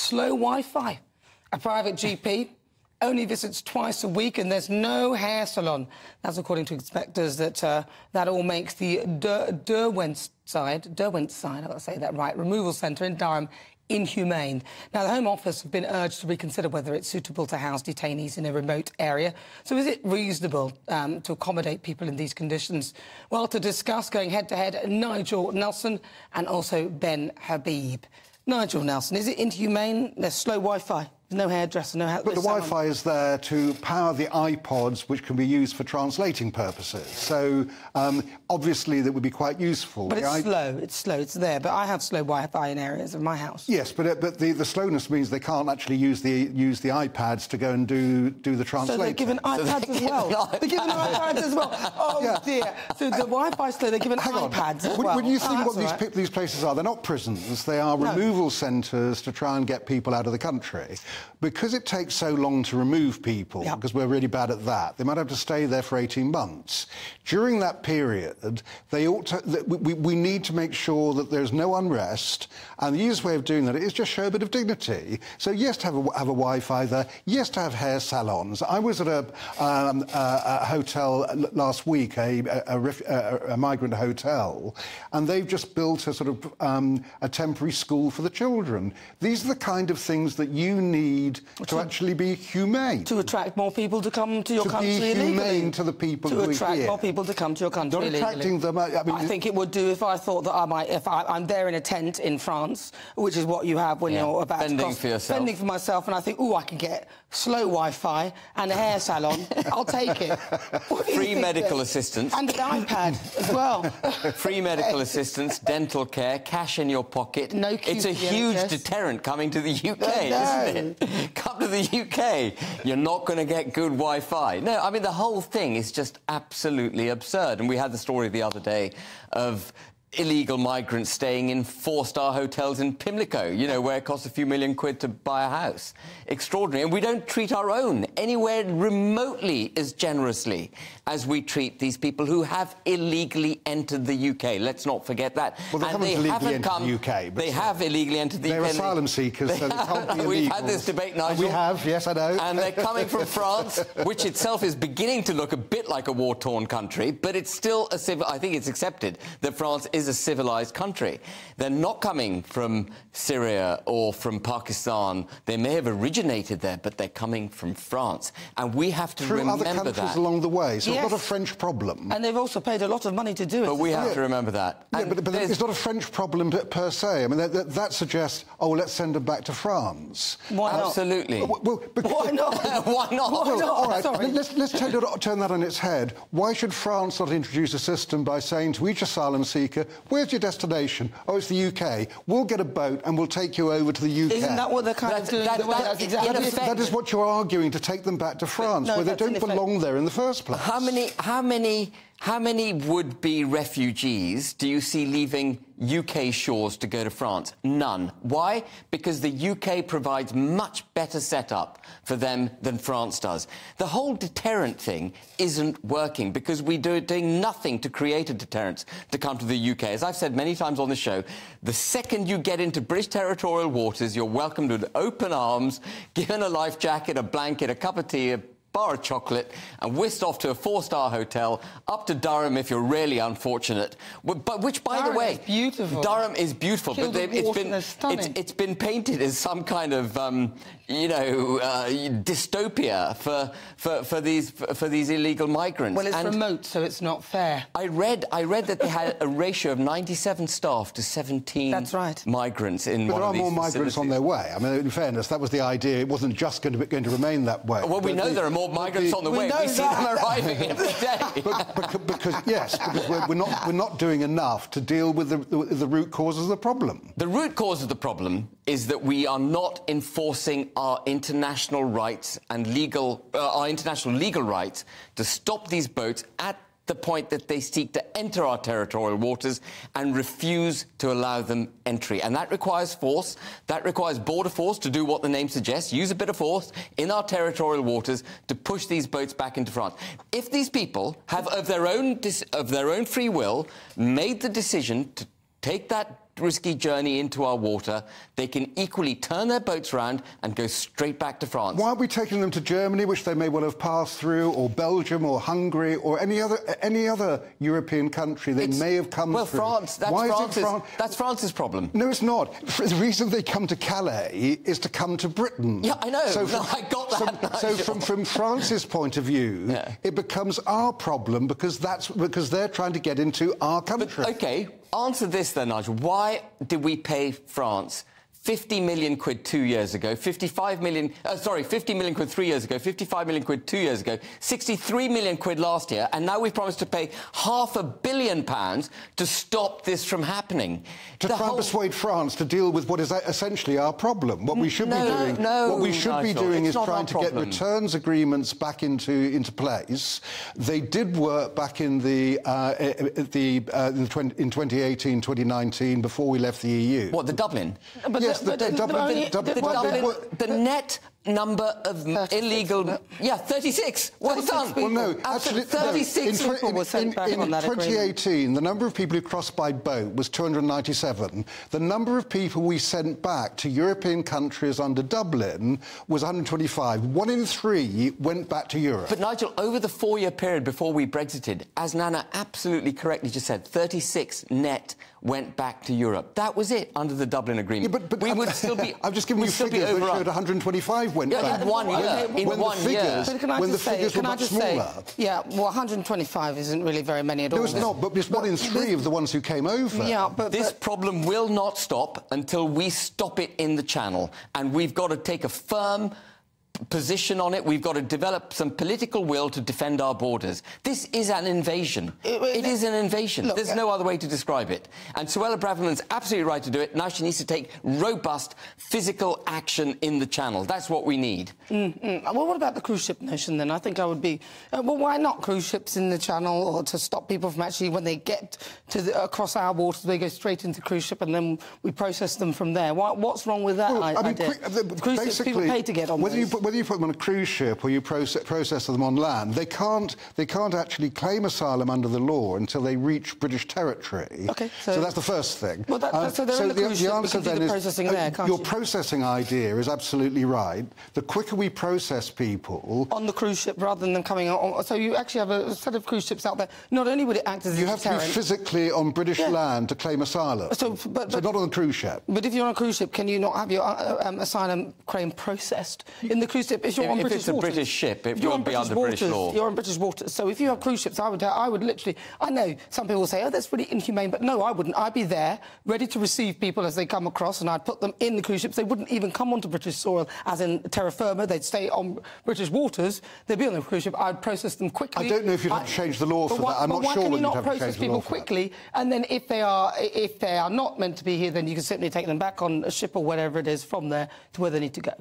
slow Wi-Fi. A private GP only visits twice a week and there's no hair salon. That's according to inspectors that uh, that all makes the Derwent side, Derwentside, I've got to say that right, removal centre in Durham inhumane. Now, the Home Office have been urged to reconsider whether it's suitable to house detainees in a remote area. So is it reasonable um, to accommodate people in these conditions? Well, to discuss going head-to-head, Nigel Nelson and also Ben Habib. Nigel Nelson, is it inhumane? There's slow Wi-Fi. No hairdresser, no hair. But the Wi-Fi is there to power the iPods, which can be used for translating purposes. So um, obviously that would be quite useful. But it's slow. It's slow. It's there. But I have slow Wi-Fi in areas of my house. Yes, but it, but the, the slowness means they can't actually use the use the iPads to go and do do the translation. So they're given iPads so as well. they're given iPads as well. Oh yeah. dear. So the Wi-Fi slow. They're given Hang iPads on. as well. When you think oh, what these right. these places are, they're not prisons. They are no. removal centres to try and get people out of the country because it takes so long to remove people, yep. because we're really bad at that, they might have to stay there for 18 months. During that period, they ought to, we, we need to make sure that there's no unrest, and the easiest way of doing that is just show a bit of dignity. So, yes, to have a, have a Wi-Fi there, yes, to have hair salons. I was at a, um, a, a hotel last week, a, a, migrant hotel, and they've just built a sort of um, a temporary school for the children. These are the kind of things that you need to, actually be humane. To attract more people to come to your to country illegally. To be humane to the people To attract more people to come to your country Not illegally. attracting them... I, mean, I think it would do if I thought that I might... If I, am there in a tent in France, which is what you have when yeah. you're about Fending to cross... for yourself. Fending for myself, and I think, oh, I can get slow Wi-Fi and a hair salon. I'll take it. Free medical assistance. And an iPad as well. Free medical assistance, dental care, cash in your pocket. No It's a huge deterrent coming to the UK, no. isn't it? Come to the UK, you're not going to get good Wi-Fi. No, I mean, the whole thing is just absolutely absurd. And we had the story the other day of illegal migrants staying in four-star hotels in Pimlico, you know, where it costs a few million quid to buy a house. Extraordinary. And we don't treat our own anywhere remotely as generously as we treat these people who have illegally entered the UK. Let's not forget that. Well, they and they haven't come, the UK. they have illegally entered the they're UK. They're asylum seekers, so they can't be We've had this debate, Nigel. We have, yes, I know. And they're coming from France, which itself is beginning to look a bit like a war-torn country, but it's still a civil... I think it's accepted that France is is a civilized country. They're not coming from Syria or from Pakistan. They may have originated there, but they're coming from France. And we have to Through remember other countries that. along the way, so yes. it's not a French problem. And they've also paid a lot of money to do it. But we have yeah. to remember that. Yeah, but, but it's not a French problem per se. I mean, that, that, that, suggests, oh, let's send them back to France. Why not? Absolutely. Oh, well, well, Why not? Why not? Why not? All right, Sorry. let's, let's turn, turn that on its head. Why should France not introduce a system by saying to each asylum seeker, where's your destination? Oh, it's the UK. We'll get a boat and we'll take you over to the UK. Isn't that what they're kind that's, of doing? That, that, that's exactly that, is, that is what you're arguing, to take them back to France, no, where they don't belong there in the first place. How many... How many how many would-be refugees do you see leaving UK shores to go to France? None. Why? Because the UK provides much better setup for them than France does. The whole deterrent thing isn't working because we're doing nothing to create a deterrence to come to the UK. As I've said many times on the show, the second you get into British territorial waters, you're welcomed with open arms, given a life jacket, a blanket, a cup of tea, a bar of chocolate and whisked off to a four-star hotel up to Durham if you're really unfortunate. But which, by Durham the way, is beautiful. Durham is beautiful, but it's been it's, it's been painted as some kind of um, you know uh, dystopia for for for these for, for these illegal migrants. Well, it's and remote, so it's not fair. I read I read that they had a ratio of 97 staff to 17 That's right. migrants in but one there are more migrants on their way. I mean, in fairness, that was the idea. It wasn't just going to, be, going to remain that way. Well, we know the, there are more migrants the, on the way. We, we see them arriving every day. But, because, because, yes, because we're, we're, not we're not doing enough to deal with the, the, the root causes of the problem. The root cause of the problem is that we are not enforcing our international rights and legal uh, our international legal rights to stop these boats at the point that they seek to enter our territorial waters and refuse to allow them entry. And that requires force. That requires border force to do what the name suggests, use a bit of force in our territorial waters to push these boats back into France. If these people have, of their own, of their own free will, made the decision to take that risky journey into our water, they can equally turn their boats around and go straight back to France. Why aren't we taking them to Germany, which they may well have passed through, or Belgium, or Hungary, or any other any other European country they It's- may have come well, through? France. That's Why France's. Fran- That's France's problem. No, it's not. The reason they come to Calais is to come to Britain. Yeah, I know. No, I got so- that, So, from, from France's point of view, Yeah. it becomes our problem because that's because they're trying to get into our country. Okay, answer this then, Nigel. Why did we pay France 50 million quid two years ago, 55 million, uh, sorry, 50 million quid three years ago, 55 million quid two years ago, 63 million quid last year, and now we've promised to pay half a billion pounds to stop this from happening? to The try and persuade France to deal with what is essentially our problem. What we should No, be doing, no, what we should be doing is trying to get returns agreements back into into place. They did work back in the uh, the uh, in, 20, in 2018, 2019, before we left the EU. What, the Dublin? But Yes, the, the- the Dublin- only- the Dublin- The, Well, they Dublin, were- the net number of 36, illegal... Yeah, 36. Well 36 done. Well, no, actually, no. 36 in, twen- people were sent in, back in on that agreement. 2018, the number of people who crossed by boat was 297. The number of people we sent back to European countries under Dublin was 125. One in three went back to Europe. But Nigel, over the four-year period before we Brexited, as Nana absolutely correctly just said, 36 net went back to Europe. That was it under the Dublin Agreement. Yeah, Agreement. but, but we would still be. I've just given you figures that showed 125 went Yeah, back. in one When- year, in when one the year. figures, But can I when the just say, figures can were much just smaller. say, yeah, well, 125 isn't really very many at all. No, it's not. But it's one in three of the ones who came over. Yeah, but, This but problem will not stop until we stop it in the channel. And we've got to take a firm p- position on it. We've got to develop some political will to defend our borders. This is an invasion. It- it is an invasion. Look, There's uh, no other way to describe it. And Suella Braverman's absolutely right to do it. Now she needs to take robust physical action in the channel. That's what we need. Mm, well, what about the cruise ship nation then? I think I would be. Uh, well, why not cruise ships in the channel or to stop people from actually, when they get to the, across our waters, they go straight into cruise ship and then we process them from there? Why, what's wrong with that Well, i- I mean, idea? cruise ships, people pay to get on whether you, those. put, whether you put them on a cruise ship or you process, process them on land, they can't, they can't actually claim asylum under the law until they reach British territory. Okay, so- that's the first thing. Uh, Well, that- so they're in the cruise ship, we can do the processing uh, there, your you? processing idea is absolutely right. The quicker we process people, on the cruise ship rather than them coming on. So you actually have a set of cruise ships out there. Not only would it act as a you have to be physically on British Yeah. land to claim asylum. So, but- but- not on a cruise ship. But if you're on a cruise ship, can you not have your uh, um, asylum claim processed in the cruise ship? If you're If- on if British it's a waters, British ship, it you're will on be under British waters, law. You're on British waters. So if you have cruise ships, I would, I would literally. I know some people will say, "Oh, that's really inhumane," but no, I wouldn't. I'd be there, ready to receive people as they come across, and I'd put them in the cruise ships. They wouldn't even come onto British soil, as in terra firma. They'd stay on British waters. They'd be on the cruise ship. I'd process them quickly. I don't know if you'd have to change the law but for why- that. I'm but not why sure can you you'd not have to change process the people law for that. quickly, and then if they are if they are not meant to be here, then you can simply take them back on a ship or whatever it is from there to where they need to go.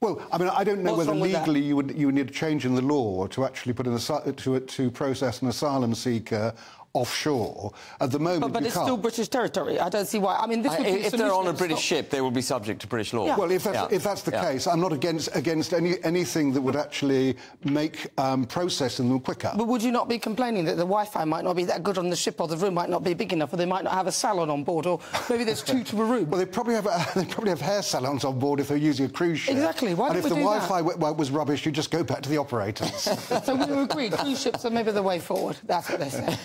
Well, I mean, I don't know What's whether wrong with that? legally you would you would need a change in the law to actually put an to to process an asylum seeker offshore. At the moment, But, but it's can't. still British territory. I don't see why. I mean, this would be if they're on a British stop- ship, they will be subject to British law. Yeah. Well, if that's, Yeah. if that's the Yeah. case, I'm not against against any anything that would actually make um, processing them quicker. But would you not be complaining that the Wi-Fi might not be that good on the ship, or the room might not be big enough, or they might not have a salon on board, or maybe there's two to a room? Well, they probably have they probably have hair salons on board if they're using a cruise ship. Exactly. Why and if the Wi-Fi was rubbish, you just go back to the operators. so we agree, cruise ships are maybe the way forward. That's what they say.